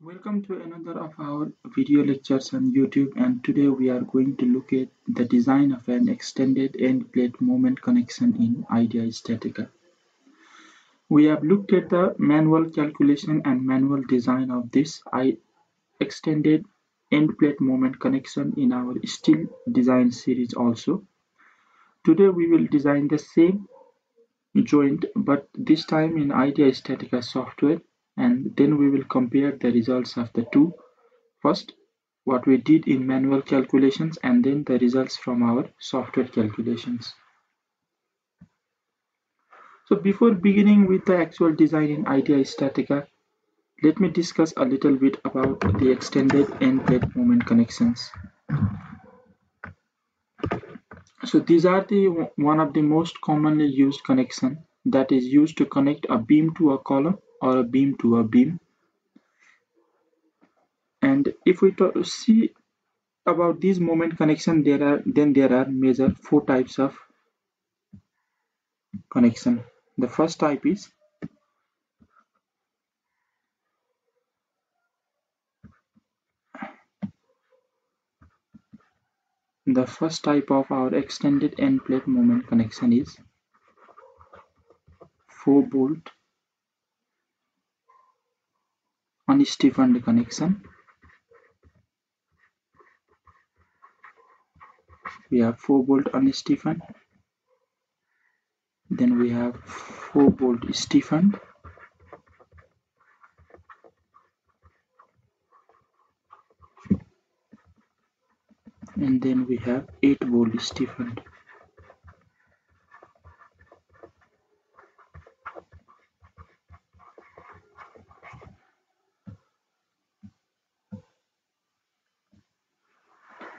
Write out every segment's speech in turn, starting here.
Welcome to another of our video lectures on YouTube and today we are going to look at the design of an extended end plate moment connection in IDEA Statica. We have looked at the manual calculation and manual design of this extended end plate moment connection in our steel design series also. Today we will design the same joint but this time in IDEA Statica software and then we will compare the results of the two. First what we did in manual calculations and then the results from our software calculations. So before beginning with the actual design in IDEA Statica let me discuss a little bit about the extended end plate moment connections. So these are the one of the most commonly used connection that is used to connect a beam to a column or a beam to a beam. And if we see about these moment connection there are then there are major four types of connection. The first type is the first type of our extended end plate moment connection is 4 bolt unstiffened connection. We have 4 bolt unstiffened then we have 4 bolt stiffened and then we have 8 bolt stiffened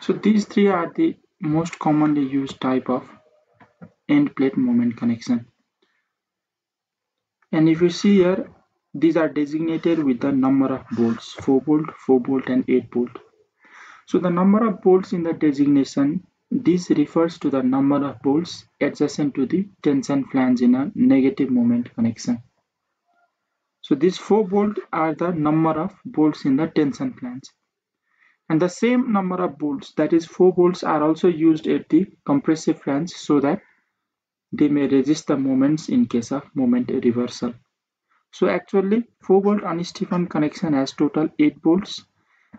So these three are the most commonly used type of end plate moment connection. And if you see here, these are designated with the number of bolts, 4 bolt, 4 bolt and 8 bolt. So the number of bolts in the designation, this refers to the number of bolts adjacent to the tension flange in a negative moment connection. So these 4 bolts are the number of bolts in the tension flange and the same number of bolts that is 4 bolts are also used at the compressive flange so that they may resist the moments in case of moment reversal. So actually 4 bolt unstiffened connection has total 8 bolts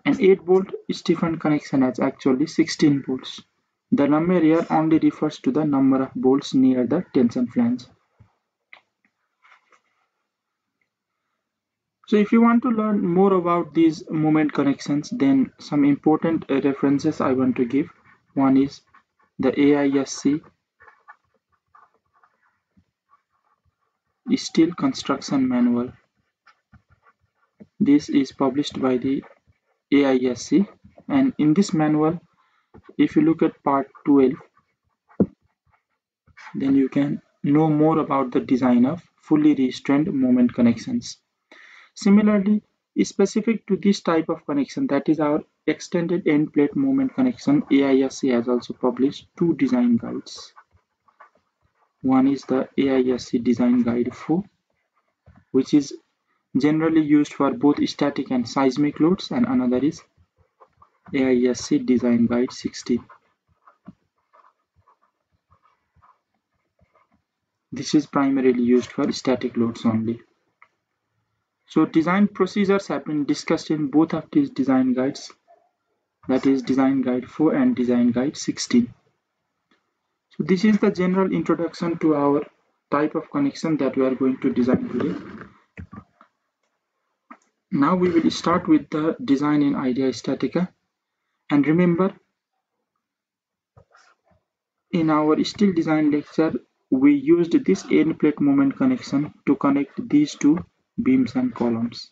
and 8 bolt stiffened connection has actually 16 bolts. The number here only refers to the number of bolts near the tension flange So if you want to learn more about these moment connections, then some important uh, references I want to give. One is the AISC Steel Construction Manual. This is published by the AISC and in this manual, if you look at part 12, then you can know more about the design of fully restrained moment connections. Similarly, specific to this type of connection, that is our extended end plate moment connection, AISC has also published two design guides. One is the AISC Design Guide 4, which is generally used for both static and seismic loads, and another is AISC Design Guide 16. This is primarily used for static loads only. So design procedures have been discussed in both of these design guides that is design guide 4 and design guide 16. So this is the general introduction to our type of connection that we are going to design today. Now we will start with the design in IDEA Statica and remember in our steel design lecture we used this end plate moment connection to connect these two beams and columns.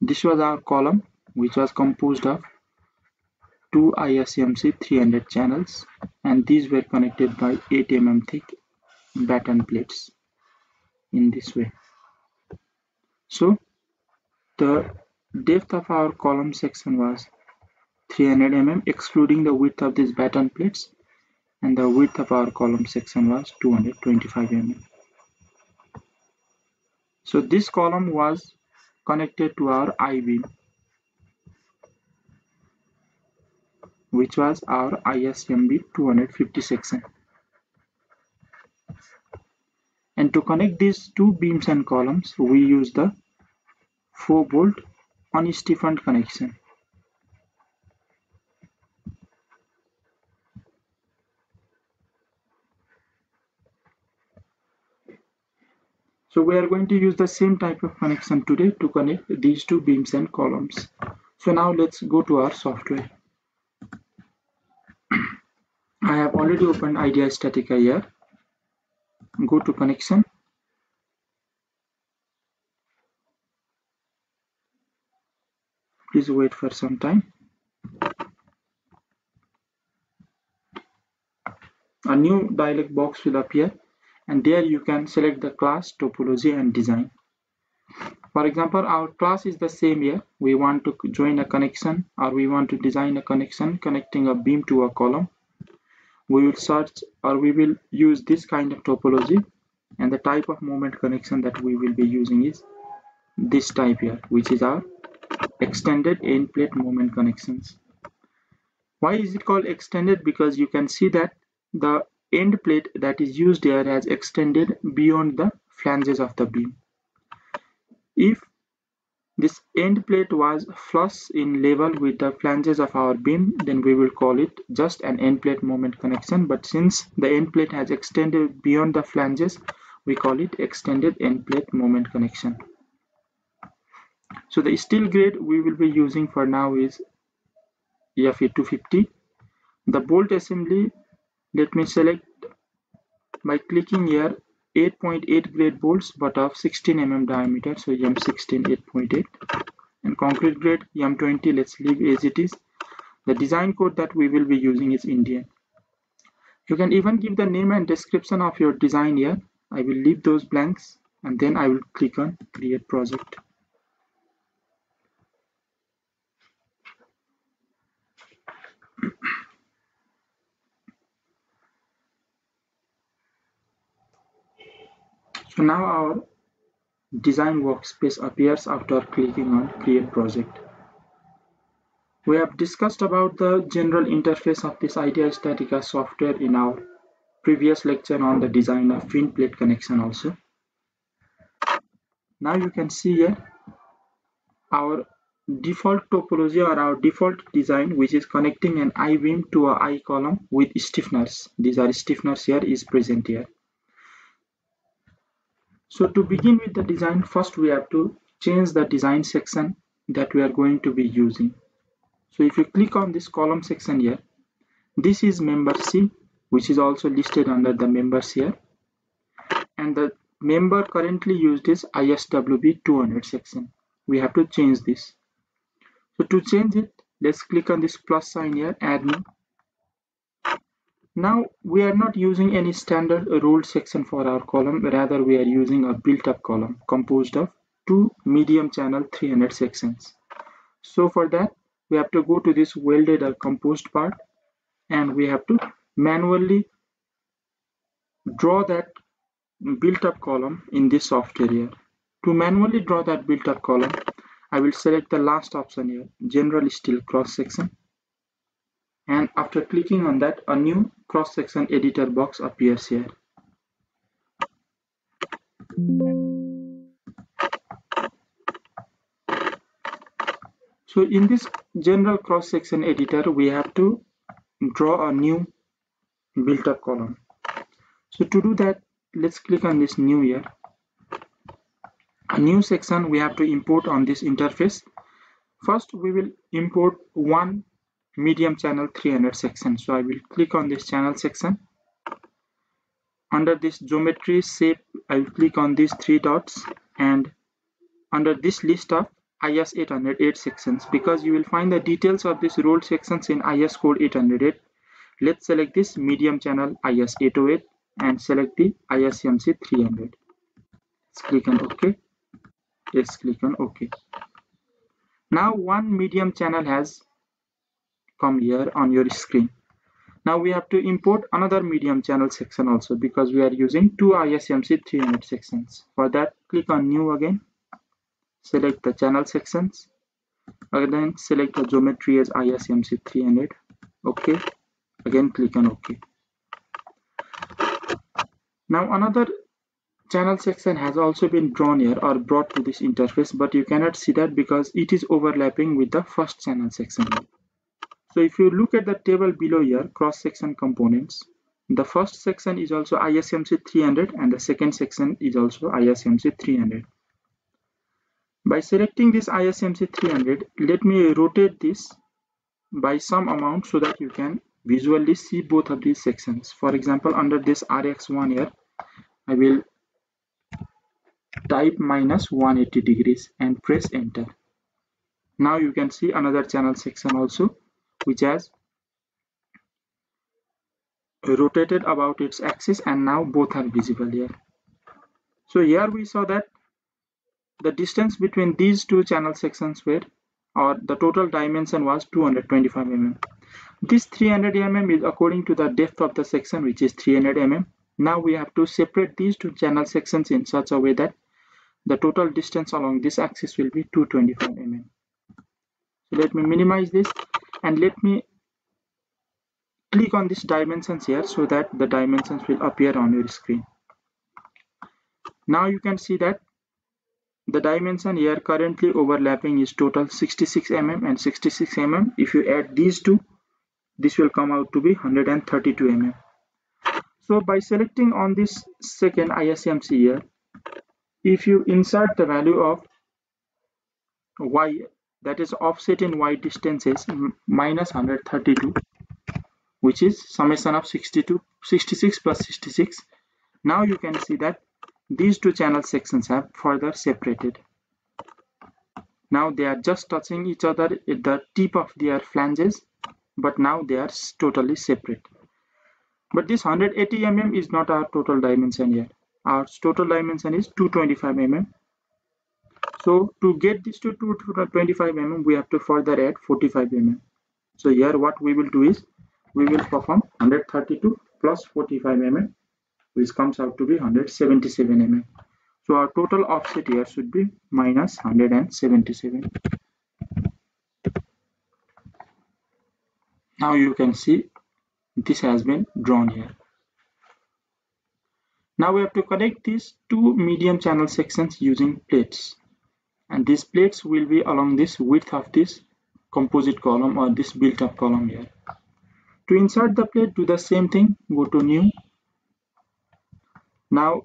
This was our column which was composed of two ISMC 300 channels and these were connected by 8 mm thick batten plates in this way. So the depth of our column section was 300 mm excluding the width of these batten plates and the width of our column section was 225 mm. So this column was connected to our I-beam which was our ISMB 250 section. And to connect these two beams and columns, we use the 4 bolt unstiffened connection. So we are going to use the same type of connection today to connect these two beams and columns. So now let's go to our software. I have already opened IDEA Statica here. Go to connection. Please wait for some time. A new dialog box will appear and there you can select the class topology and design. For example our class is the same here. We want to join a connection or we want to design a connection connecting a beam to a column. We will search or we will use this kind of topology. And the type of moment connection that we will be using is this type here which is our extended end plate moment connections. Why is it called extended? Because you can see that the end plate that is used here has extended beyond the flanges of the beam. If this end plate was flush in level with the flanges of our beam, then we will call it just an end plate moment connection. But since the end plate has extended beyond the flanges, we call it extended end plate moment connection. So the steel grade we will be using for now is Fe250. The bolt assembly let me select by clicking here 8.8 grade bolts but of 16 mm diameter so M16 8.8 and concrete grade M20 let's leave as it is. The design code that we will be using is Indian. You can even give the name and description of your design here. I will leave those blanks and then I will click on create project now our design workspace appears after clicking on create project. We have discussed about the general interface of this IDEA Statica software in our previous lecture on the design of fin plate connection also. Now you can see here our default topology or our default design which is connecting an I-beam to a I-column with stiffeners. These are stiffeners here is present here. So to begin with the design, first we have to change the design section that we are going to be using. So if you click on this column section here, this is member C, which is also listed under the members here. And the member currently used is ISWB 200 section. We have to change this. So to change it, let's click on this plus sign here, add new, now we are not using any standard rolled section for our column, rather we are using a built-up column composed of two medium channel 300 sections. So for that we have to go to this welded or composed part and we have to manually draw that built-up column in this software here. To manually draw that built-up column, I will select the last option here, general steel cross section and after clicking on that a new cross-section editor box appears here. So in this general cross-section editor we have to draw a new built-up column. So to do that let's click on this new here. A new section we have to import on this interface. First we will import one medium channel 300 section. So I will click on this channel section. Under this geometry shape I will click on these three dots. And under this list of IS 808 sections because you will find the details of these rolled sections in IS code 808 let's select this medium channel IS 808 and select the ISMC 300 let's click on OK. Let's click on OK. Now one medium channel has come here on your screen. Now we have to import another medium channel section also because we are using two ISMC 300 sections. For that click on new again. Select the channel sections. Then select the geometry as ISMC 300 okay again click on ok. Now another channel section has also been drawn here or brought to this interface but you cannot see that because it is overlapping with the first channel section so if you look at the table below here cross section components the first section is also ISMC 300 and the second section is also ISMC 300 by selecting this ISMC 300 let me rotate this by some amount so that you can visually see both of these sections. For example under this RX1 here I will type minus 180 degrees and press enter. Now you can see another channel section also which has rotated about its axis and now both are visible here. So here we saw that the distance between these two channel sections were or the total dimension was 225 mm. This 300 mm is according to the depth of the section which is 300 mm. Now we have to separate these two channel sections in such a way that the total distance along this axis will be 225 mm. So let me minimize this and let me click on this dimensions here so that the dimensions will appear on your screen. Now you can see that the dimension here currently overlapping is total 66 mm and 66 mm. If you add these two this will come out to be 132 mm. So by selecting on this second ISMC here if you insert the value of y that is offset in y distances minus 132 which is summation of 62 66 plus 66 now you can see that these two channel sections have further separated. Now they are just touching each other at the tip of their flanges but now they are totally separate. But this 180 mm is not our total dimension here our total dimension is 225 mm so to get this to 225 mm we have to further add 45 mm. So here what we will do is we will perform 132 plus 45 mm which comes out to be 177 mm. So our total offset here should be minus 177 now you can see this has been drawn here. Now we have to connect these two medium channel sections using plates and these plates will be along this width of this composite column or this built up column here. To insert the plate do the same thing. Go to new. Now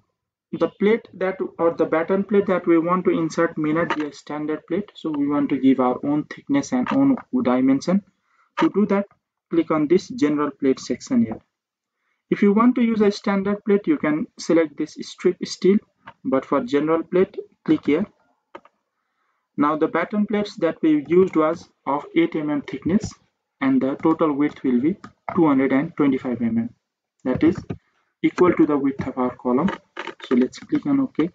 the plate that or the batten plate that we want to insert may not be a standard plate. So we want to give our own thickness and own dimension. To do that click on this general plate section here. If you want to use a standard plate you can select this strip steel. But for general plate click here now the batten plates that we used was of 8 mm thickness and the total width will be 225 mm. That is equal to the width of our column. So let's click on ok.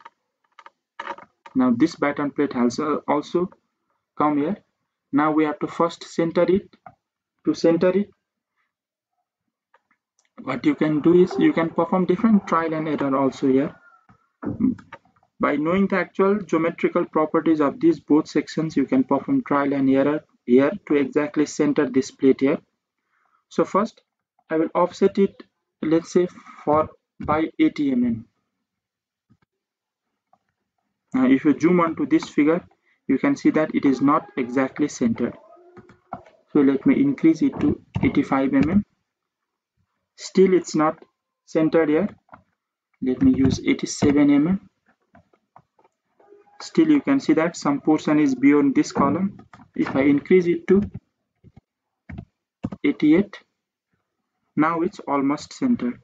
Now this batten plate has uh, also come here. Now we have to first center it. To center it what you can do is you can perform different trial and error also here by knowing the actual geometrical properties of these both sections you can perform trial and error here to exactly center this plate here. So first i will offset it let's say for by 80 mm now if you zoom onto this figure you can see that it is not exactly centered. So let me increase it to 85 mm still it's not centered here. Let me use 87 mm still you can see that some portion is beyond this column. If I increase it to 88 now it's almost centered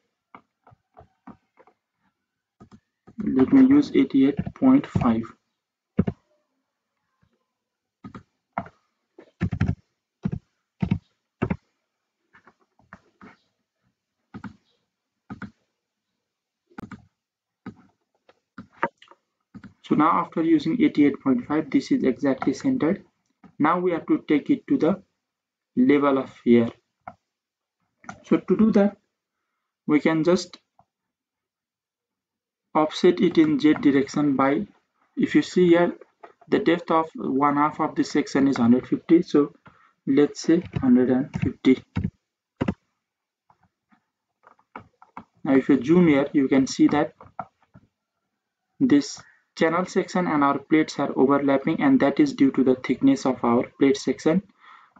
let me use 88.5 so now after using 88.5 this is exactly centered. Now we have to take it to the level of here. So to do that we can just offset it in z direction by if you see here the depth of one half of the section is 150 so let's say 150 now if you zoom here you can see that this channel section and our plates are overlapping and that is due to the thickness of our plate section.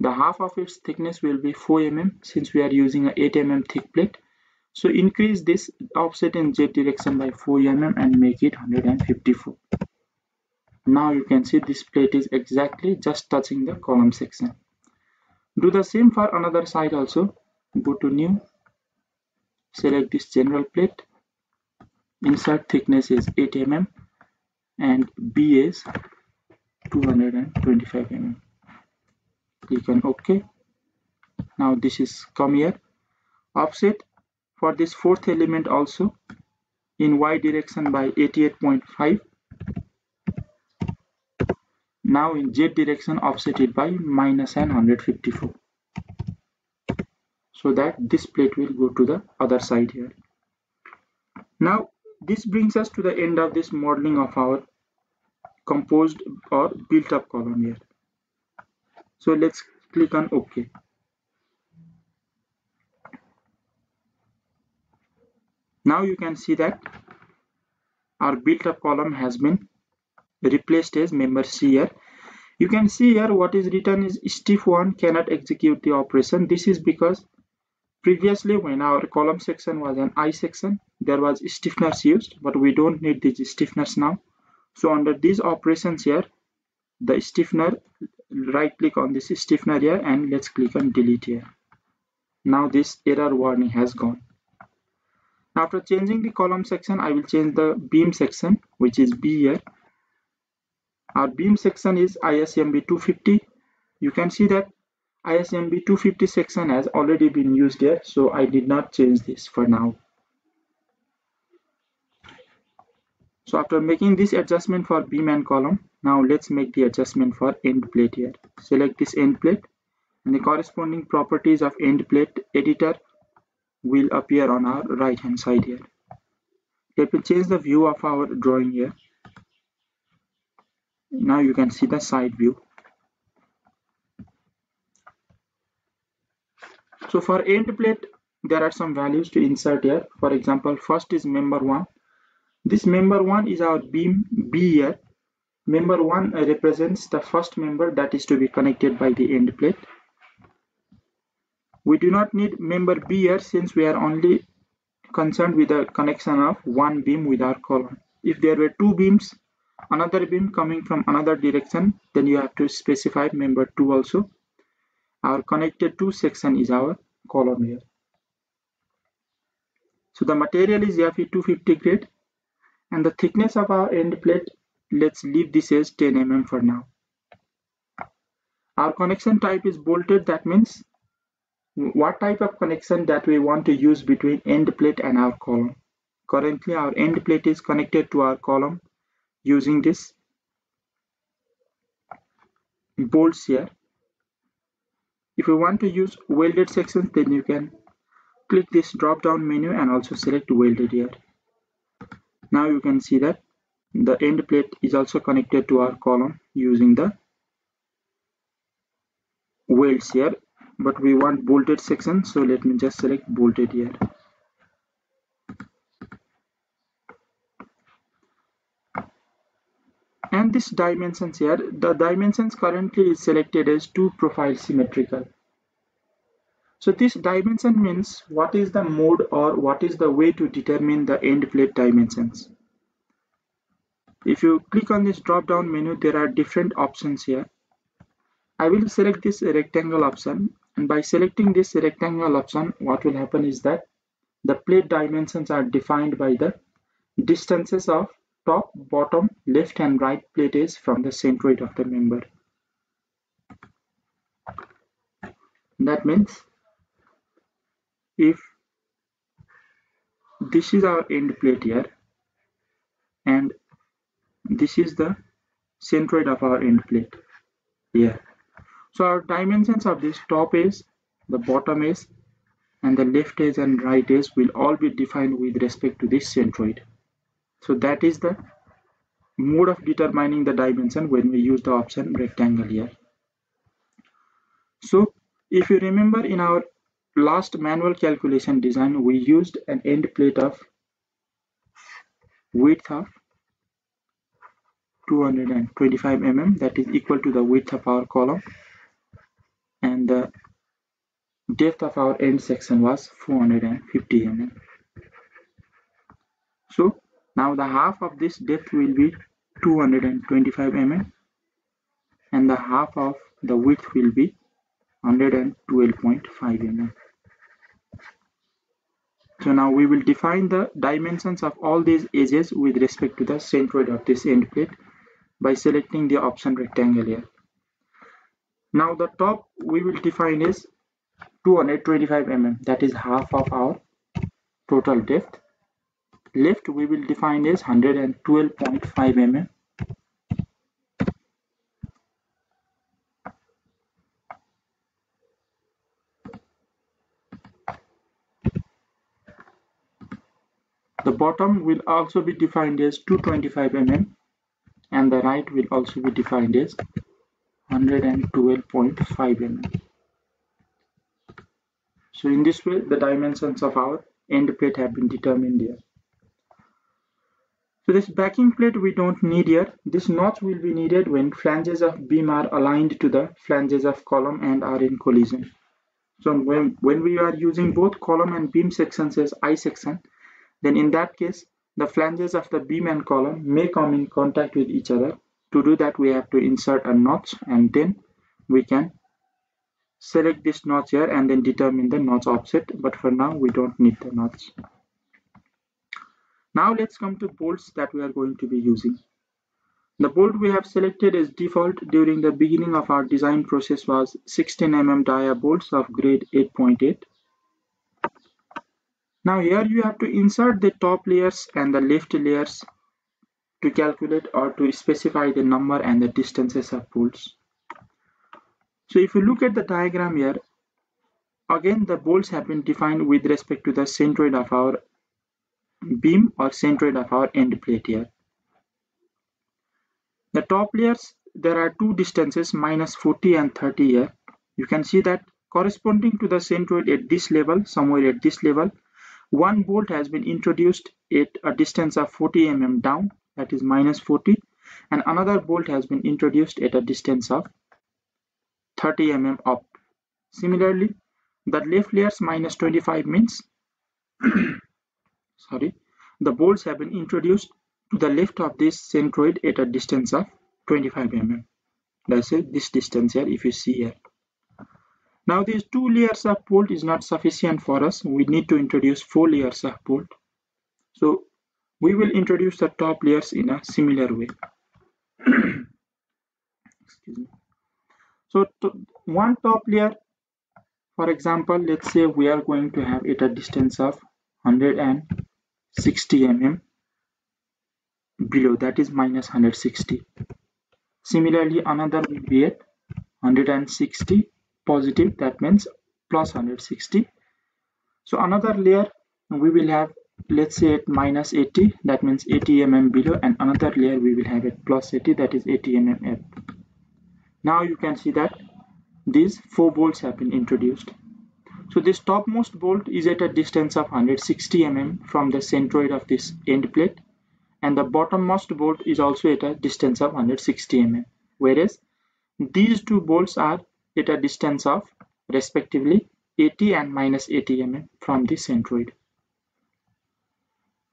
The half of its thickness will be 4 mm since we are using a 8 mm thick plate. So increase this offset in z direction by 4 mm and make it 154 now you can see this plate is exactly just touching the column section. Do the same for another side also. Go to new select this general plate. Insert thickness is 8 mm and b is 225 mm. Click on ok. Now this is come here. Offset for this fourth element also in y direction by 88.5 now in z direction offset it by minus and 154 so that this plate will go to the other side here. Now this brings us to the end of this modeling of our composed or built up column here. So let's click on ok. Now you can see that our built up column has been replaced as member C here. You can see here what is written is stiff one cannot execute the operation. This is because previously when our column section was an I section there was stiffeners used but we don't need these stiffeners now. So under these operations here the stiffener right click on this stiffener here and let's click on delete here. Now this error warning has gone. After changing the column section I will change the beam section which is B here. Our beam section is ISMB 250 you can see that ISMB 250 section has already been used here so I did not change this for now. So after making this adjustment for beam and column now let's make the adjustment for end plate here. Select this end plate and the corresponding properties of end plate editor will appear on our right hand side here. Let me change the view of our drawing here. Now you can see the side view so for end plate there are some values to insert here. For example first is member one. This member one is our beam b here. Member one represents the first member that is to be connected by the end plate. We do not need member b here since we are only concerned with the connection of one beam with our column. If there were two beams another beam coming from another direction then you have to specify member 2 also. Our connected to section is our column here. So the material is fe 250 grade and the thickness of our end plate let's leave this as 10 mm for now. Our connection type is bolted that means what type of connection that we want to use between end plate and our column. Currently our end plate is connected to our column using this bolts here if you want to use welded sections then you can click this drop down menu and also select welded here now you can see that the end plate is also connected to our column using the welds here but we want bolted section so let me just select bolted here and this dimensions here the dimensions currently is selected as two profile symmetrical. So this dimension means what is the mode or what is the way to determine the end plate dimensions. If you click on this drop down menu there are different options here. I will select this rectangle option and by selecting this rectangle option what will happen is that the plate dimensions are defined by the distances of top, bottom, left and right plate is from the centroid of the member. That means if this is our end plate here and this is the centroid of our end plate here. So our dimensions of this top is, the bottom is and the left edge and right edge will all be defined with respect to this centroid. So that is the mode of determining the dimension when we use the option rectangle here. So if you remember in our last manual calculation design, we used an end plate of width of 225 mm that is equal to the width of our column and the depth of our end section was 450 mm. So now the half of this depth will be 225 mm and the half of the width will be 112.5 mm. So now we will define the dimensions of all these edges with respect to the centroid of this end plate by selecting the option rectangle here. Now the top we will define is 225 mm that is half of our total depth. Left we will define as 112.5 mm The bottom will also be defined as 225 mm and the right will also be defined as 112.5 mm. So in this way the dimensions of our end plate have been determined here. So this backing plate we don't need here. This notch will be needed when flanges of beam are aligned to the flanges of column and are in collision. So when, when we are using both column and beam sections as I section, then in that case the flanges of the beam and column may come in contact with each other to do that we have to insert a notch and then we can select this notch here and then determine the notch offset but for now we don't need the notch now let's come to bolts that we are going to be using. The bolt we have selected as default. During the beginning of our design process was 16 mm dia bolts of grade 8.8 now here you have to insert the top layers and the left layers to calculate or to specify the number and the distances of bolts. So if you look at the diagram here, again the bolts have been defined with respect to the centroid of our beam or centroid of our end plate here. The top layers, there are two distances minus 40 and 30 here. You can see that corresponding to the centroid at this level, somewhere at this level, one bolt has been introduced at a distance of 40 mm down, that is minus 40, and another bolt has been introduced at a distance of 30 mm up. Similarly, the left layers minus 25 means, sorry, the bolts have been introduced to the left of this centroid at a distance of 25 mm. That's it, this distance here if you see here. Now these two layers of bolt is not sufficient for us. We need to introduce four layers of bolt. So we will introduce the top layers in a similar way. Excuse me. So to, one top layer, for example, let's say we are going to have it a distance of 160 mm below that is minus 160. Similarly, another will be at 160 positive that means plus 160 so another layer we will have let's say at minus 80 that means 80 mm below and another layer we will have at plus 80 that is 80 mm up now you can see that these four bolts have been introduced so this topmost bolt is at a distance of 160 mm from the centroid of this end plate and the bottommost bolt is also at a distance of 160 mm whereas these two bolts are at a distance of respectively 80 and minus 80 mm from the centroid.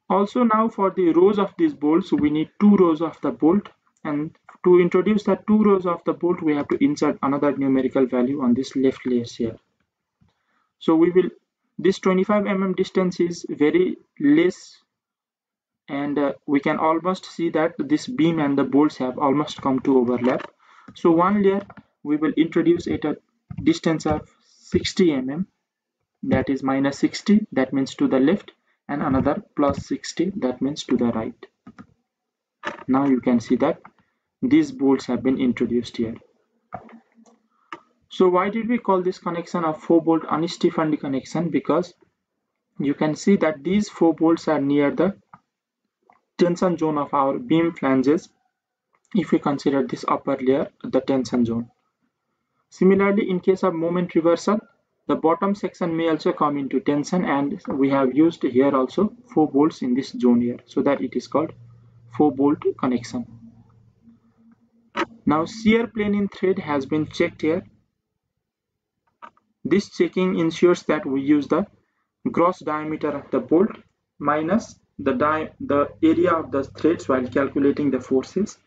Also now for the rows of these bolts we need two rows of the bolt and to introduce the two rows of the bolt we have to insert another numerical value on this left layer here. So we will this 25 mm distance is very less and uh, we can almost see that this beam and the bolts have almost come to overlap. So one layer we will introduce at a distance of 60 mm that is minus 60 that means to the left and another plus 60 that means to the right now you can see that these bolts have been introduced here So why did we call this connection a 4 bolt unstiffened connection? Because you can see that these 4 bolts are near the tension zone of our beam flanges if we consider this upper layer the tension zone. Similarly, in case of moment reversal, the bottom section may also come into tension and we have used here also 4 bolts in this zone here so that it is called 4 bolt connection. Now shear plane in thread has been checked here. This checking ensures that we use the gross diameter of the bolt minus the, the area of the threads while calculating the forces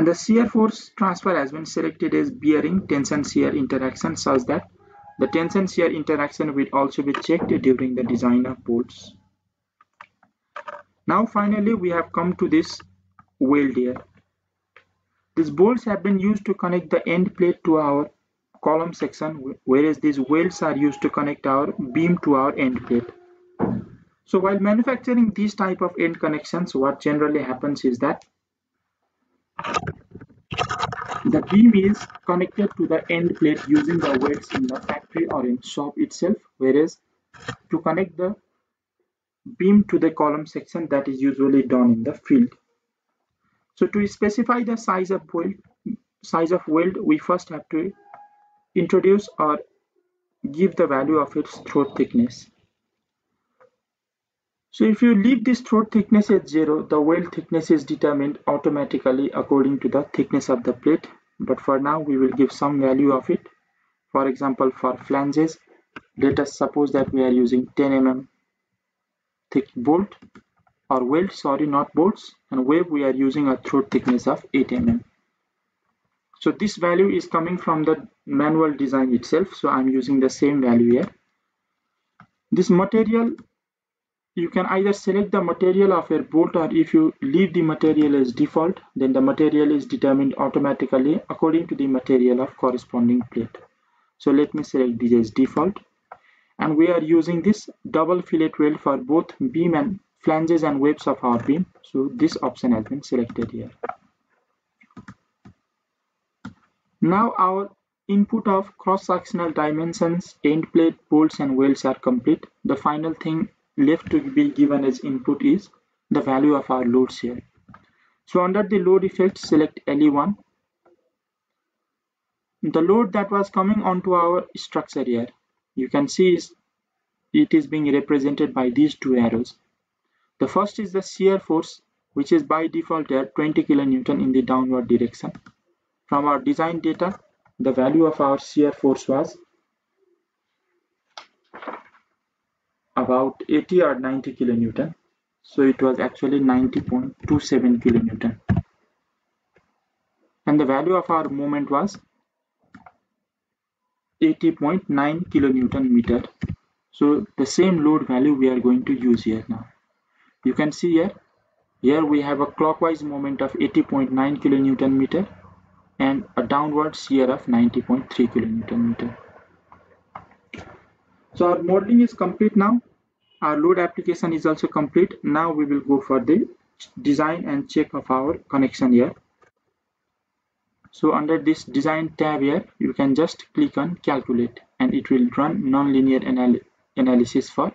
and the shear force transfer has been selected as bearing tension shear interaction such that the tension shear interaction will also be checked during the design of bolts. Now finally we have come to this weld here. These bolts have been used to connect the end plate to our column section whereas these welds are used to connect our beam to our end plate. So while manufacturing these type of end connections what generally happens is that the beam is connected to the end plate using the welds in the factory or in shop itself, whereas to connect the beam to the column section that is usually done in the field. So to specify the size of weld, size of weld, we first have to introduce or give the value of its throat thickness. So if you leave this throat thickness at zero, the weld thickness is determined automatically according to the thickness of the plate. But for now, we will give some value of it. For example, for flanges, let us suppose that we are using 10 mm thick bolt or weld, sorry, not bolts. And web, we are using a throat thickness of 8 mm. So this value is coming from the manual design itself. So I'm using the same value here. This material you can either select the material of your bolt or if you leave the material as default then the material is determined automatically according to the material of corresponding plate so let me select this as default and we are using this double fillet weld for both beam and flanges and webs of our beam so this option has been selected here now our input of cross-sectional dimensions end plate bolts and welds are complete the final thing left to be given as input is the value of our loads here. So under the load effect, select LE1. The load that was coming onto our structure here, you can see it is being represented by these two arrows. The first is the shear force, which is by default here 20 kilonewton in the downward direction. From our design data, the value of our shear force was about 80 or 90 kilonewton. So it was actually 90.27 kilonewton. And the value of our moment was 80.9 kilonewton meter. So the same load value we are going to use here now. You can see here here we have a clockwise moment of 80.9 kilonewton meter and a downward shear of 90.3 kilonewton meter. So our modeling is complete now. Our load application is also complete. Now we will go for the design and check of our connection here. So under this design tab here you can just click on calculate and it will run nonlinear anal analysis for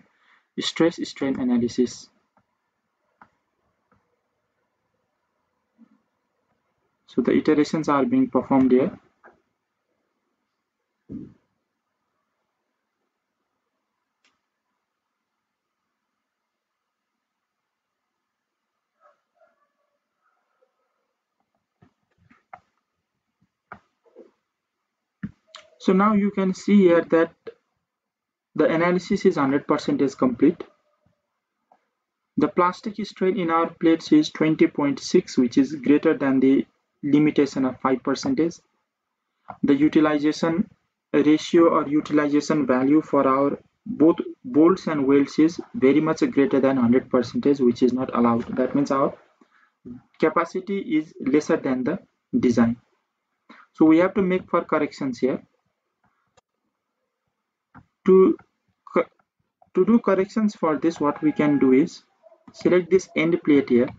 stress strain analysis so the iterations are being performed here So now you can see here that the analysis is 100% is complete. The plastic strain in our plates is 20.6 which is greater than the limitation of 5%. The utilization ratio or utilization value for our both bolts and welds is very much greater than 100% which is not allowed. That means our capacity is lesser than the design. So we have to make for corrections here to to do corrections for this what we can do is select this end plate here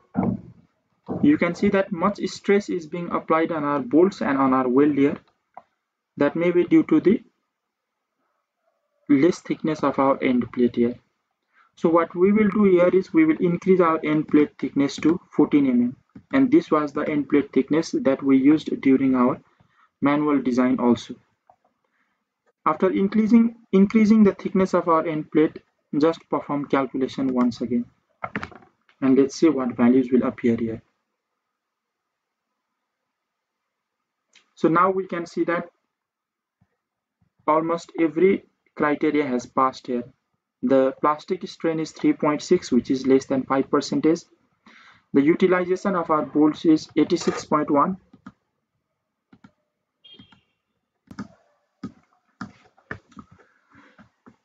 you can see that much stress is being applied on our bolts and on our weld here. That may be due to the less thickness of our end plate here. So what we will do here is we will increase our end plate thickness to 14 mm. And this was the end plate thickness that we used during our manual design also. After increasing increasing the thickness of our end plate just perform calculation once again. And let's see what values will appear here so now we can see that almost every criteria has passed here. The plastic strain is 3.6 which is less than 5 percentage. The utilization of our bolts is 86.1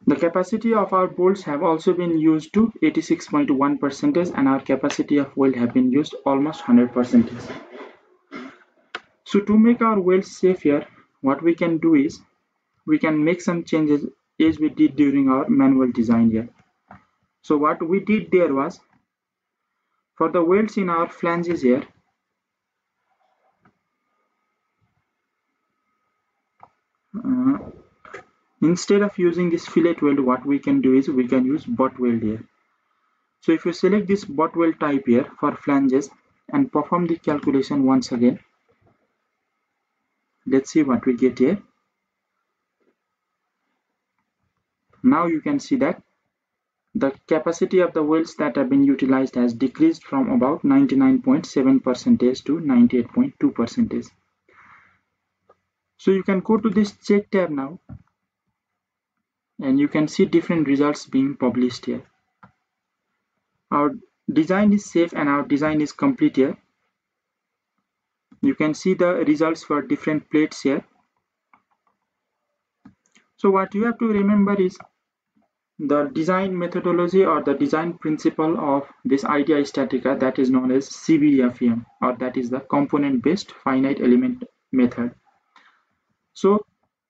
The capacity of our bolts have also been used to 86.1 percentage and our capacity of weld have been used almost 100 percentage. So to make our welds safer, what we can do is we can make some changes as we did during our manual design here. So what we did there was for the welds in our flanges here uh, instead of using this fillet weld what we can do is we can use butt weld here so if you select this butt weld type here for flanges and perform the calculation once again let's see what we get here. Now you can see that the capacity of the welds that have been utilized has decreased from about 99.7 percentage to 98.2 percentage so you can go to this check tab now and you can see different results being published here. Our design is safe and our design is complete here you can see the results for different plates here. So what you have to remember is the design methodology or the design principle of this idea statica that is known as CBFEM or that is the component based finite element method. So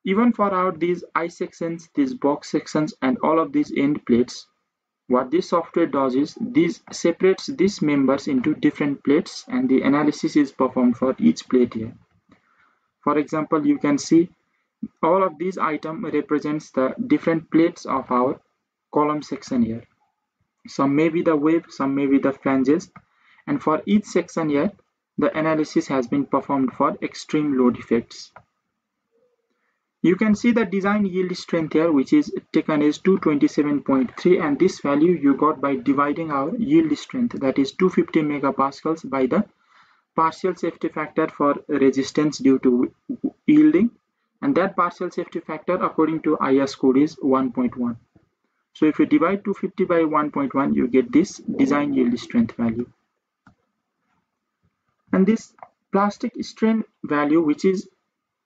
even for our these I sections these box sections and all of these end plates what this software does is this separates these members into different plates and the analysis is performed for each plate here. For example you can see all of these item represents the different plates of our column section here. Some may be the web some may be the flanges and for each section here the analysis has been performed for extreme load effects you can see the design yield strength here which is taken as 227.3 and this value you got by dividing our yield strength that is 250 megapascals by the partial safety factor for resistance due to yielding. And that partial safety factor according to IS code is 1.1 so if you divide 250 by 1.1 you get this design yield strength value. And this plastic strain value which is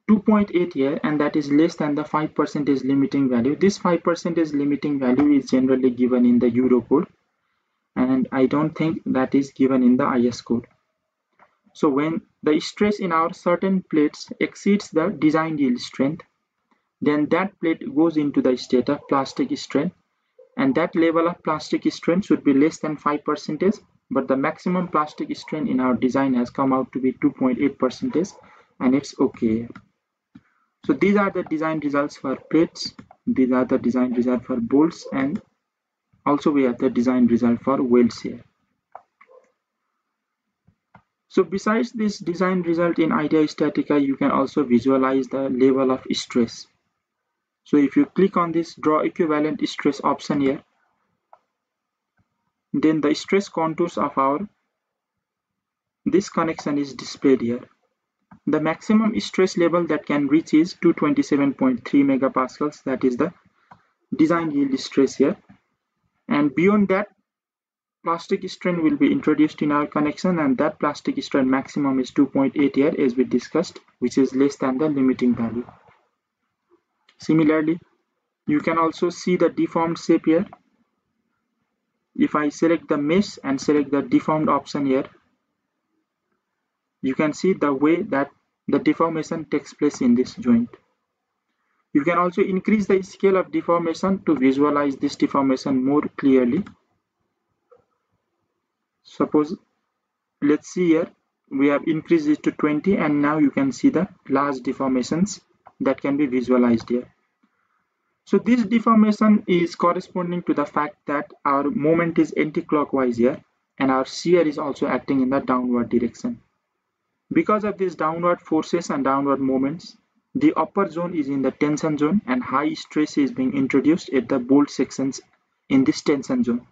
2.8 here and that is less than the 5 percentage limiting value. This 5 percentage limiting value is generally given in the euro code and i don't think that is given in the is code. So when the stress in our certain plates exceeds the design yield strength then that plate goes into the state of plastic strain and that level of plastic strain should be less than 5 percentage but the maximum plastic strain in our design has come out to be 2.8 percentage and it's okay so these are the design results for plates these are the design result for bolts and also we have the design result for welds here. So besides this design result in idea statica you can also visualize the level of stress. So if you click on this draw equivalent stress option here then the stress contours of our this connection is displayed here the maximum stress level that can reach is 227.3 megapascals. That is the design yield stress here. And beyond that plastic strain will be introduced in our connection and that plastic strain maximum is 2.8 here as we discussed which is less than the limiting value. Similarly you can also see the deformed shape here. If I select the mesh and select the deformed option here you can see the way that the deformation takes place in this joint. You can also increase the scale of deformation to visualize this deformation more clearly. Suppose, let's see here, we have increased it to 20 and now you can see the large deformations that can be visualized here. So this deformation is corresponding to the fact that our moment is anti-clockwise here and our shear is also acting in the downward direction. Because of these downward forces and downward moments, the upper zone is in the tension zone and high stress is being introduced at the bolt sections in this tension zone.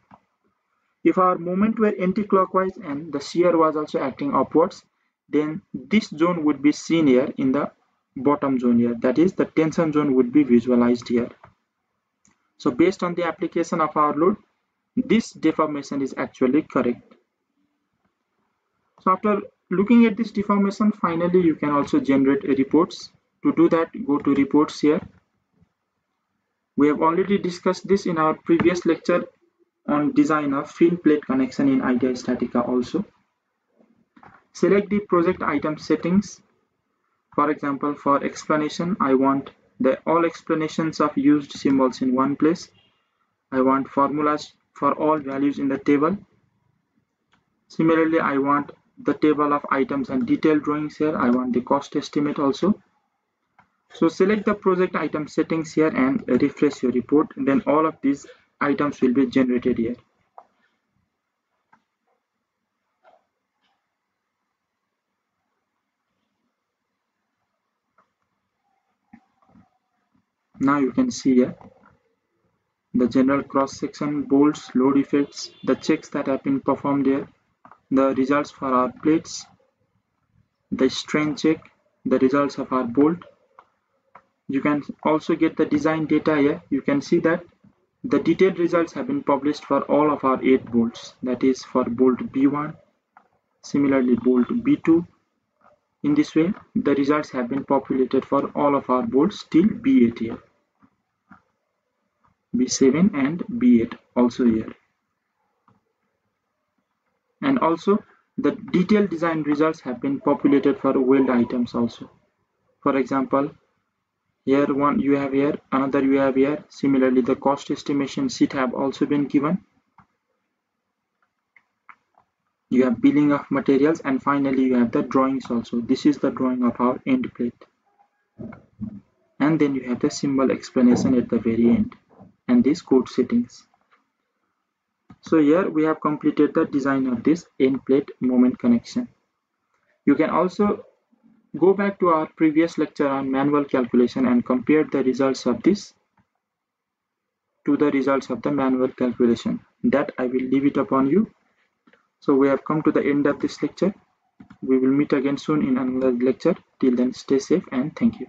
If our moment were anti-clockwise and the shear was also acting upwards, then this zone would be seen here in the bottom zone here. That is, the tension zone would be visualized here. So based on the application of our load, this deformation is actually correct. So after looking at this deformation, finally you can also generate reports. To do that, go to reports here. We have already discussed this in our previous lecture on design of fin plate connection in IDEA StatiCa also. Select the project item settings. For example, for explanation, I want the all explanations of used symbols in one place. I want formulas for all values in the table. Similarly, I want the table of items and detailed drawings here. I want the cost estimate also. So select the project item settings here and refresh your report. Then all of these items will be generated here. Now you can see here the general cross section, bolts, load effects, the checks that have been performed here, the results for our plates, the strain check, the results of our bolt. You can also get the design data here. You can see that the detailed results have been published for all of our 8 bolts that is for bolt B1 similarly bolt B2 in this way the results have been populated for all of our bolts till B8 here B7 and B8 also here and also the detailed design results have been populated for weld items also. For example here one you have here another you have here. Similarly the cost estimation sheet have also been given. You have billing of materials and finally you have the drawings also. This is the drawing of our end plate. And then you have the symbol explanation at the very end. And these code settings so here we have completed the design of this end plate moment connection you can also Go back to our previous lecture on manual calculation and compare the results of this to the results of the manual calculation. That I will leave it upon you. So we have come to the end of this lecture. We will meet again soon in another lecture. Till then stay safe and thank you.